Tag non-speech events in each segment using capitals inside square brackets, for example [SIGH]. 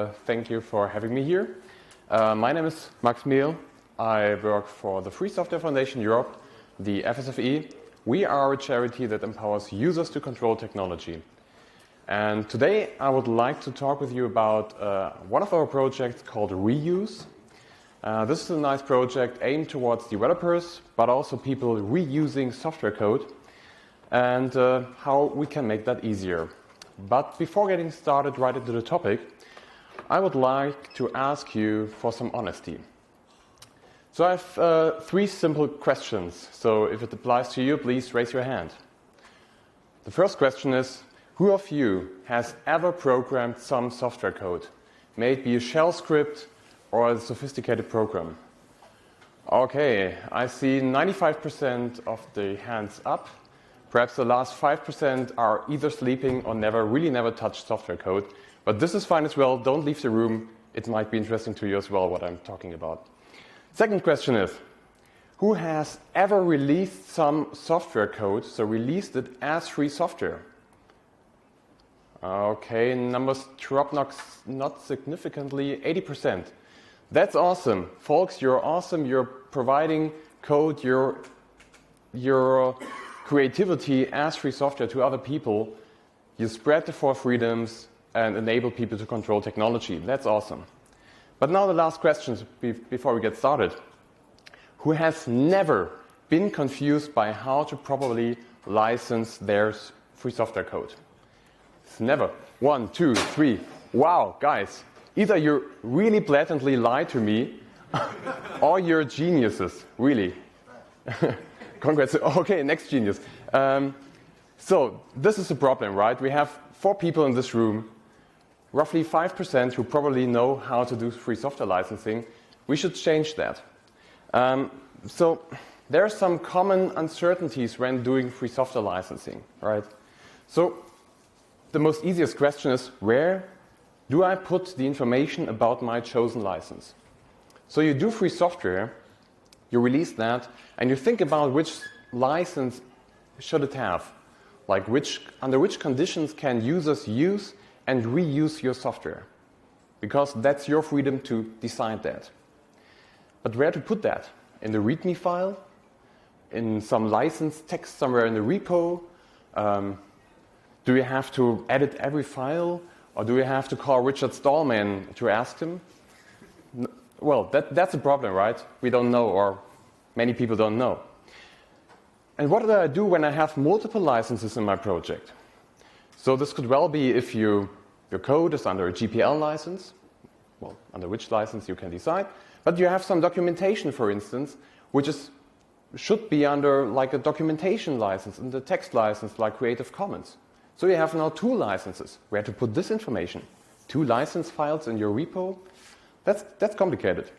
Uh, thank you for having me here. Uh, my name is Max Mehl. I work for the Free Software Foundation Europe, the FSFE. We are a charity that empowers users to control technology. And today I would like to talk with you about uh, one of our projects called Reuse. Uh, this is a nice project aimed towards developers, but also people reusing software code, and uh, how we can make that easier. But before getting started right into the topic, I would like to ask you for some honesty. So I have uh, three simple questions. So if it applies to you, please raise your hand. The first question is, who of you has ever programmed some software code? May it be a shell script or a sophisticated program? Okay, I see 95% of the hands up. Perhaps the last 5% are either sleeping or never, really never touched software code. But this is fine as well. Don't leave the room. It might be interesting to you as well what I'm talking about. Second question is Who has ever released some software code, so released it as free software? Okay, numbers drop not, significantly, 80%. That's awesome. Folks, you're awesome. You're providing code, your, your creativity as free software to other people. You spread the four freedoms and enable people to control technology. That's awesome. But now the last questions before we get started. Who has never been confused by how to properly license their free software code? It's never. One, two, three. Wow, guys. Either you really blatantly lie to me [LAUGHS] or you're geniuses, really. [LAUGHS] Congrats. [LAUGHS] Okay, next genius. Um, so, this is the problem, right? We have four people in this room roughly 5% who probably know how to do free software licensing. We should change that. Um, so there are some common uncertainties when doing free software licensing, right? So the most easiest question is where do I put the information about my chosen license? So you do free software, you release that, and you think about which license should it have? Like which, under which conditions can users use and reuse your software. Because that's your freedom to decide that. But where to put that? In the README file? In some license text somewhere in the repo? Um, do you have to edit every file? Or do you have to call Richard Stallman to ask him? Well, that, that's a problem, right? We don't know, or many people don't know. And what do I do when I have multiple licenses in my project? So this could well be if you your code is under a GPL license, well, under which license you can decide, but you have some documentation, for instance, which is, should be under like a documentation license and a text license like Creative Commons. So you have now two licenses. Where to put this information? Two license files in your repo? That's, that's complicated.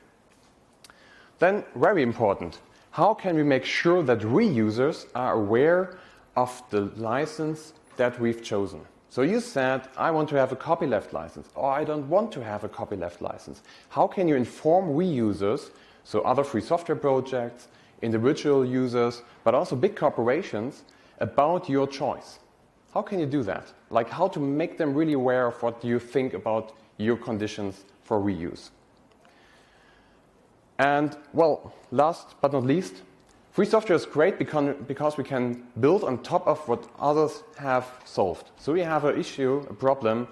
Then, very important, how can we make sure that reusers are aware of the license that we've chosen? So you said, I want to have a copyleft license, or I don't want to have a copyleft license. How can you inform reusers, so other free software projects, individual users, but also big corporations, about your choice? How can you do that? Like how to make them really aware of what you think about your conditions for reuse. And well, last but not least, Free software is great because we can build on top of what others have solved. So we have an issue, a problem,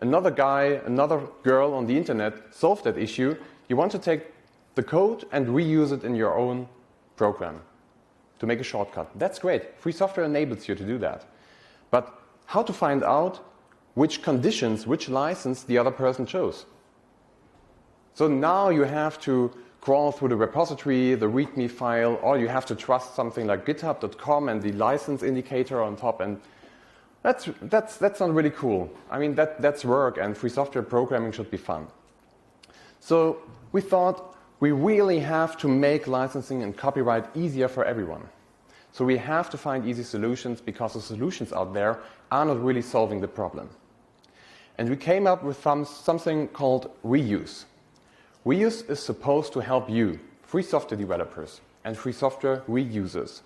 another guy, another girl on the internet solved that issue. You want to take the code and reuse it in your own program to make a shortcut. That's great. Free software enables you to do that. But how to find out which conditions, which license the other person chose? So now you have to crawl through the repository, the README file, or you have to trust something like github.com and the license indicator on top. And that's, that's, that's not really cool. I mean, that, that's work, and free software programming should be fun. So we thought we really have to make licensing and copyright easier for everyone. So we have to find easy solutions because the solutions out there are not really solving the problem. And we came up with some, something called reuse. Reuse is supposed to help you, free software developers, and free software reusers.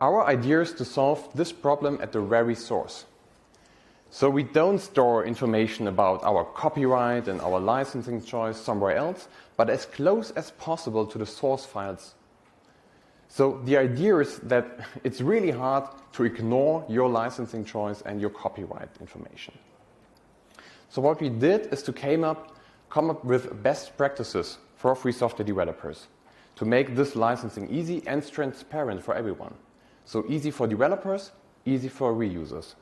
Our idea is to solve this problem at the very source. So we don't store information about our copyright and our licensing choice somewhere else, but as close as possible to the source files. So the idea is that [LAUGHS] it's really hard to ignore your licensing choice and your copyright information. So what we did is to came up, come up with best practices for free software developers to make this licensing easy and transparent for everyone. So easy for developers, easy for reusers.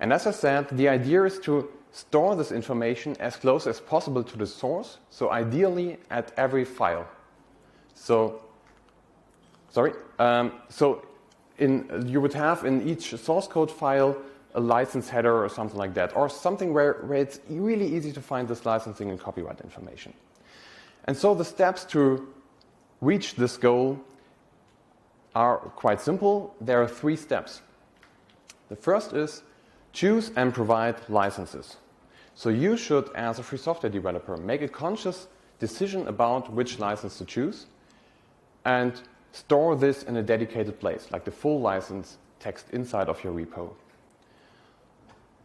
And as I said, the idea is to store this information as close as possible to the source, so ideally at every file. So, sorry, um, so in, you would have in each source code file a license header or something like that, or something where, where it's really easy to find this licensing and copyright information. And so the steps to reach this goal are quite simple. There are three steps. The first is choose and provide licenses. So you should, as a free software developer, make a conscious decision about which license to choose and store this in a dedicated place, like the full license text inside of your repo.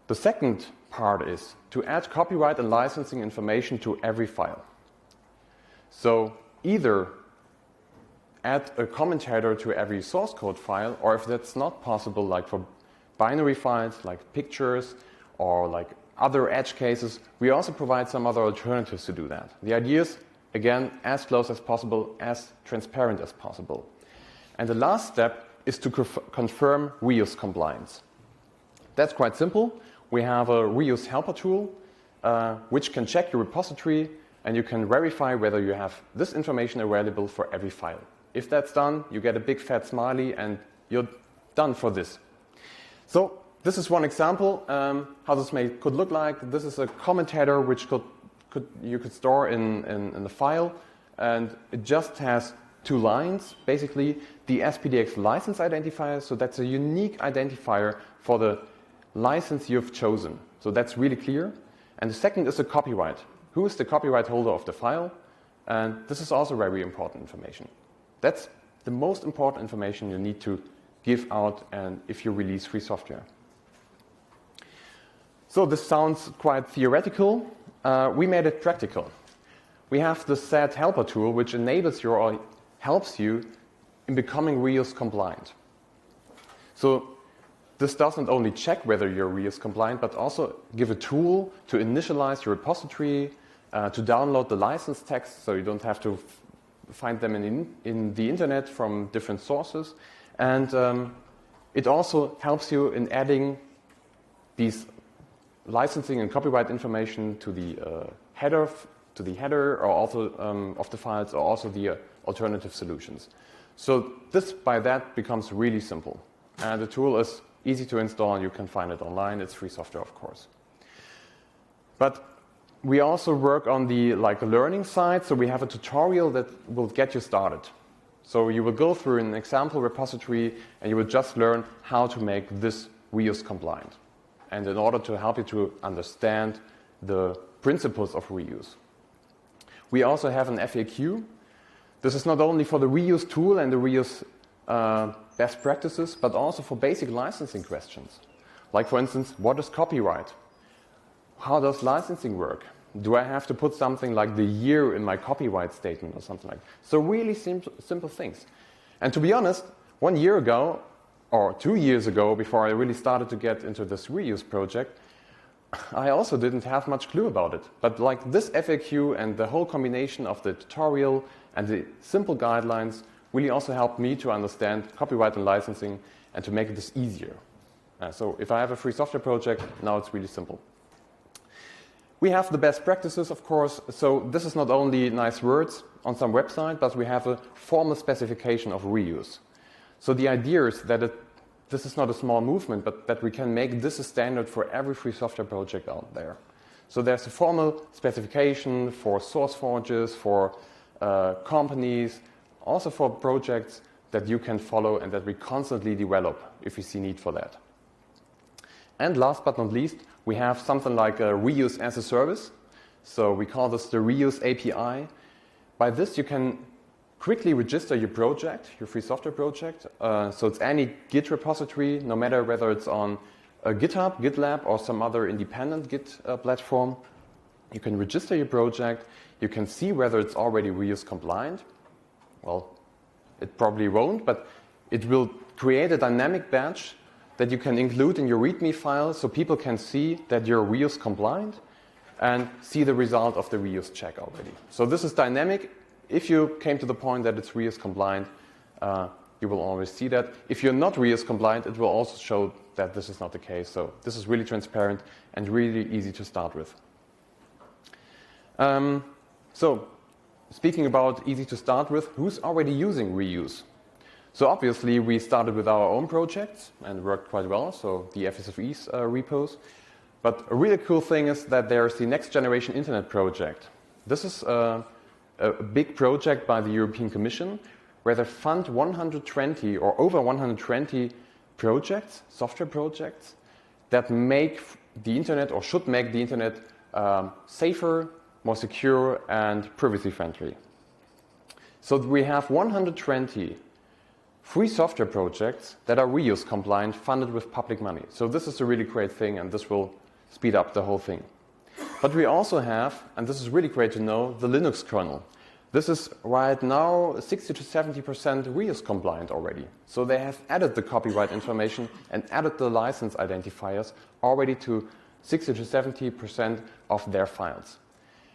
The second part is to add copyright and licensing information to every file. So either add a comment header to every source code file, or if that's not possible, like for binary files, like pictures, or like other edge cases, we also provide some other alternatives to do that. The idea is, again, as close as possible, as transparent as possible. And the last step is to confirm reuse compliance. That's quite simple. We have a reuse helper tool uh, which can check your repository and you can verify whether you have this information available for every file. If that's done, you get a big fat smiley and you're done for this. So this is one example um, how this may, could look like. This is a comment header which could, could, you could store in, in, in the file and it just has two lines. Basically, the SPDX license identifier, so that's a unique identifier for the license you've chosen. So that's really clear. And the second is the copyright. Who is the copyright holder of the file? And this is also very important information. That's the most important information you need to give out and if you release free software. So this sounds quite theoretical. Uh, we made it practical. We have the SAT helper tool, which enables you or helps you in becoming reuse compliant. So this doesn't only check whether you're reuse compliant, but also give a tool to initialize your repository, uh, to download the license text so you don't have to find them in, in the internet from different sources. And um, it also helps you in adding these licensing and copyright information to the uh, header, to the header, or also um, of the files, or also the uh, alternative solutions. So this, by that, becomes really simple. And the tool is easy to install. And you can find it online. It's free software, of course. But we also work on the like learning side. So we have a tutorial that will get you started. So you will go through an example repository and you will just learn how to make this reuse compliant. And in order to help you to understand the principles of reuse. We also have an FAQ. This is not only for the reuse tool and the reuse uh, best practices, but also for basic licensing questions. Like, for instance, what is copyright? How does licensing work? Do I have to put something like the year in my copyright statement or something like that? So, really simple, simple things. And to be honest, one year ago, or two years ago, before I really started to get into this reuse project, I also didn't have much clue about it. But like this FAQ and the whole combination of the tutorial and the simple guidelines really also helped me to understand copyright and licensing and to make this easier. Uh, so if I have a free software project, now it's really simple. We have the best practices, of course. So this is not only nice words on some website, but we have a formal specification of reuse. So the idea is that it, this is not a small movement, but that we can make this a standard for every free software project out there. So there's a formal specification for SourceForges, for uh, companies, also for projects that you can follow and that we constantly develop if we see need for that. And last but not least, we have something like a reuse as a service. So we call this the reuse API. By this, you can quickly register your project, your free software project. Uh, so it's any Git repository, no matter whether it's on a GitHub, GitLab, or some other independent Git uh, platform. You can register your project. You can see whether it's already reuse compliant. Well, it probably won't, but it will create a dynamic badge that you can include in your README file so people can see that you're reuse compliant and see the result of the reuse check already. So this is dynamic. If you came to the point that it's reuse compliant, uh, you will always see that. If you're not reuse compliant, it will also show that this is not the case. So this is really transparent and really easy to start with. Um, so speaking about easy to start with, who's already using reuse? So obviously we started with our own projects and worked quite well, so the FSFE's uh, repos. But a really cool thing is that there's the Next Generation Internet project. This is a, a big project by the European Commission where they fund 120 or over 120 projects, software projects, that make the internet or should make the internet um, safer, more secure, and privacy friendly. So we have 120 free software projects that are reuse compliant, funded with public money. So this is a really great thing, and this will speed up the whole thing. But we also have, and this is really great to know, the Linux kernel. This is right now 60 to 70% reuse compliant already. So they have added the copyright information and added the license identifiers already to 60 to 70% of their files.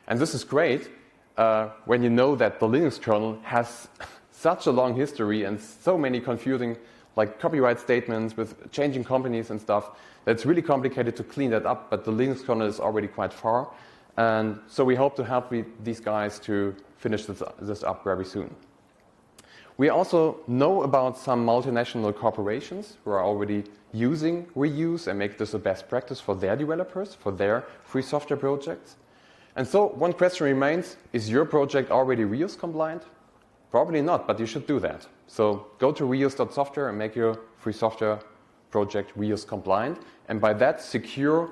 And this is great uh, when you know that the Linux kernel has [LAUGHS] such a long history and so many confusing like copyright statements with changing companies and stuff that it's really complicated to clean that up, but the Linux kernel is already quite far. And so we hope to help these guys to finish this, this up very soon. We also know about some multinational corporations who are already using reuse and make this a best practice for their developers, for their free software projects. And so one question remains, is your project already reuse compliant? Probably not, but you should do that. So go to reuse.software and make your free software project reuse compliant. And by that, secure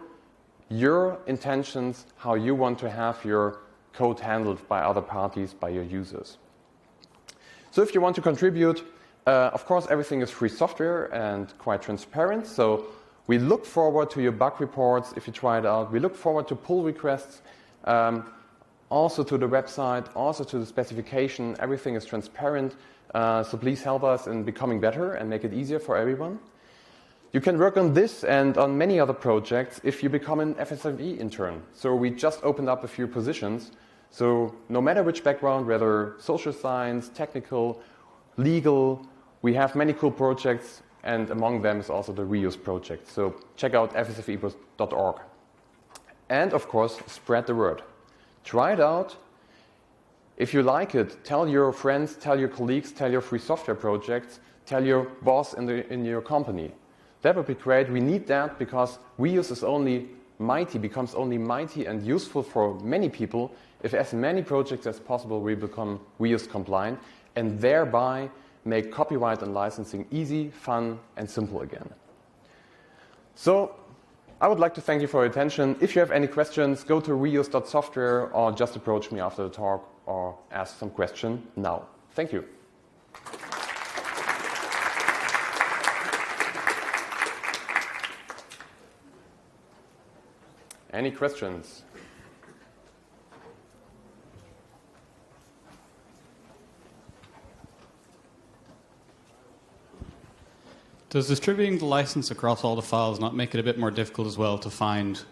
your intentions, how you want to have your code handled by other parties, by your users. So if you want to contribute, uh, of course, everything is free software and quite transparent. So we look forward to your bug reports if you try it out. We look forward to pull requests, um, also to the website, also to the specification. Everything is transparent. Uh, so please help us in becoming better and make it easier for everyone. You can work on this and on many other projects if you become an FSFE intern. So we just opened up a few positions. So no matter which background, whether social science, technical, legal, we have many cool projects and among them is also the reuse project. So check out fsfe.org. And of course, spread the word. Try it out. If you like it, tell your friends, tell your colleagues, tell your free software projects, tell your boss in, the, in your company. That would be great. We need that because reuse is only mighty, becomes only mighty and useful for many people if as many projects as possible we become reuse compliant and thereby make copyright and licensing easy, fun, and simple again. So I would like to thank you for your attention. If you have any questions, go to reuse.software or just approach me after the talk or ask some question now. Thank you. Any questions? Does distributing the license across all the files not make it a bit more difficult as well to find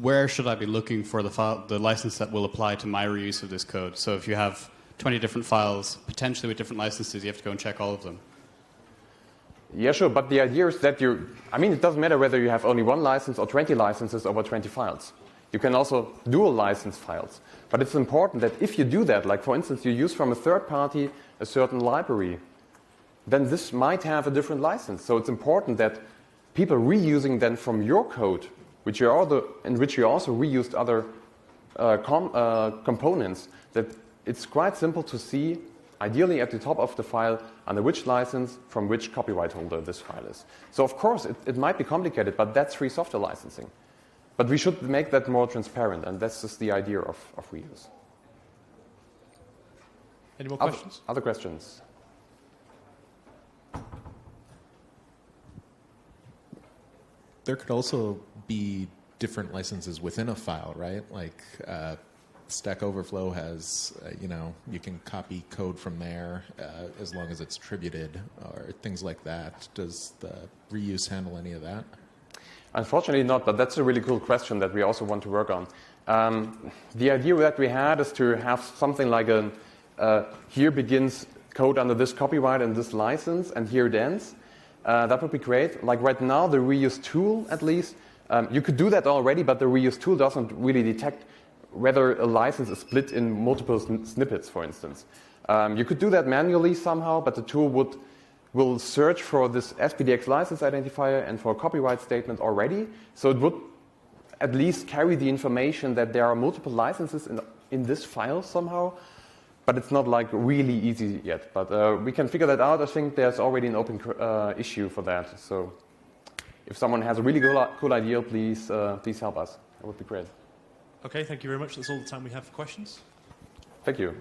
where should I be looking for the file, the license that will apply to my reuse of this code? So if you have 20 different files, potentially with different licenses, you have to go and check all of them. Yeah, sure, but the idea is that you, I mean, it doesn't matter whether you have only one license or 20 licenses over 20 files. You can also dual license files. But it's important that if you do that, like for instance, you use from a third party a certain library, then this might have a different license. So it's important that people reusing then from your code, which you also, in which you also reused other uh, com, uh, components, that it's quite simple to see ideally at the top of the file under which license from which copyright holder this file is. So of course it, it might be complicated, but that's free software licensing. But we should make that more transparent, and that's just the idea of, of reuse. Any more questions? Other, other questions? There could also be different licenses within a file, right? Like uh, Stack Overflow has, uh, you know, you can copy code from there uh, as long as it's attributed or things like that. Does the reuse handle any of that? Unfortunately not, but that's a really cool question that we also want to work on. Um, the idea that we had is to have something like a uh, here begins code under this copyright and this license, and here it ends. Uh, that would be great. Like right now, the reuse tool, at least, um, you could do that already, but the reuse tool doesn't really detect whether a license is split in multiple sn snippets, for instance. Um, you could do that manually somehow, but the tool would will search for this SPDX license identifier and for a copyright statement already. So it would at least carry the information that there are multiple licenses in, in this file somehow, but it's not like really easy yet. But uh, we can figure that out. I think there's already an open uh, issue for that. So if someone has a really cool, cool idea, please, uh, please help us. That would be great. Okay, thank you very much. That's all the time we have for questions. Thank you.